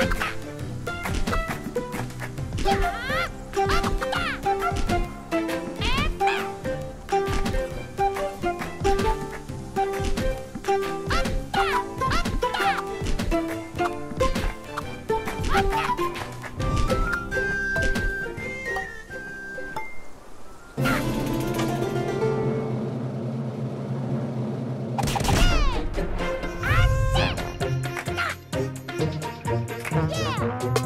Yeah! Yeah!